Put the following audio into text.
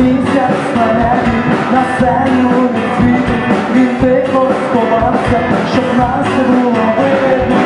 місяць смерті на сцені у світі, він тихо сховався, щоб нас не було видно.